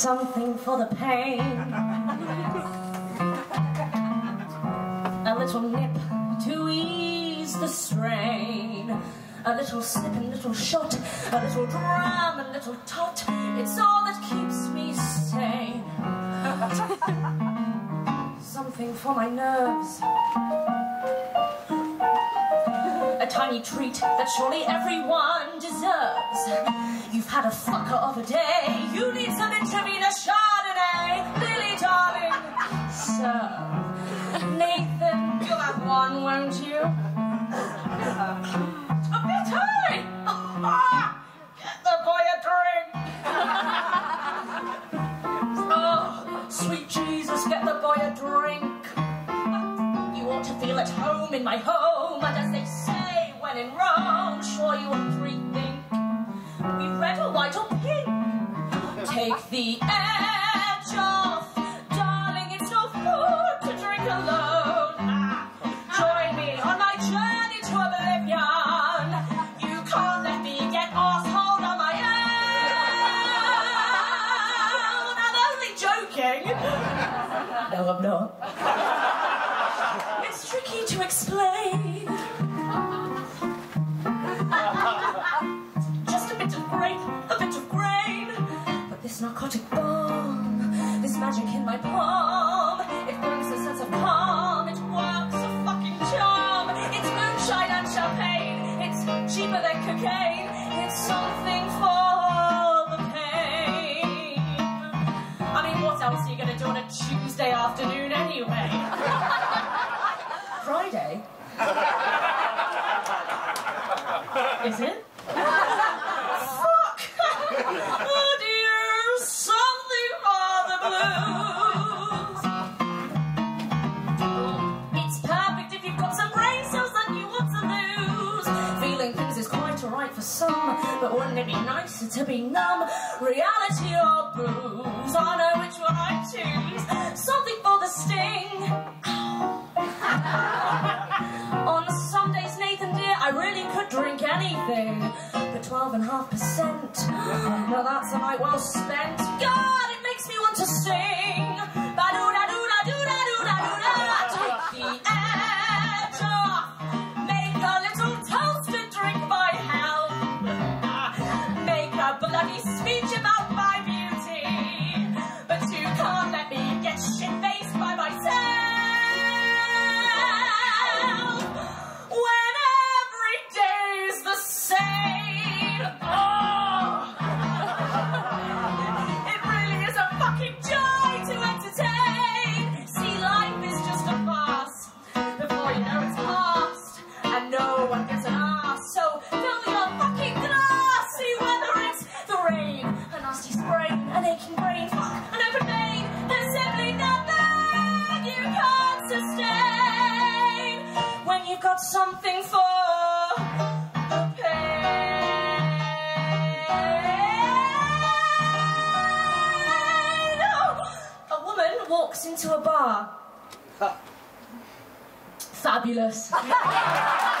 something for the pain. A little nip to ease the strain. A little snip and little shot, a little dram and little tot. It's all that keeps me sane. something for my nerves. A tiny treat that surely everyone deserves. You've had a fucker of a day. You some intravenous Chardonnay. Lily, darling, serve. Nathan, you'll have one, won't you? A bit early. Get the boy a drink. oh, sweet Jesus, get the boy a drink. You ought to feel at home in my home, and as they say when in Rome, sure you want three think. Be red or white or. Take the edge off, darling. It's no food to drink alone. Ah, join me on my journey to oblivion. You can't let me get off hold on my own. I'm only joking. No, I'm not. It's tricky to explain. This narcotic bomb, this magic in my palm, it brings a sense of calm. It works a fucking charm. It's moonshine and champagne. It's cheaper than cocaine. It's something for the pain. I mean, what else are you gonna do on a Tuesday afternoon anyway? Friday? Is it? Fuck! Oh dear, something for the blues. It's perfect if you've got some brain cells that you want to lose. Feeling things is quite alright for some, brain cells that you want to lose. Feeling things is quite alright for some, but wouldn't it be nicer to be numb? Reality or booze? I know which one I choose. Something for the sting. On Sundays, Nathan dear, I really could drink anything. But 12.5%, now that's a night well spent. God, makes me want to sing. You've got something for the pain. Oh, a woman walks into a bar. Fabulous.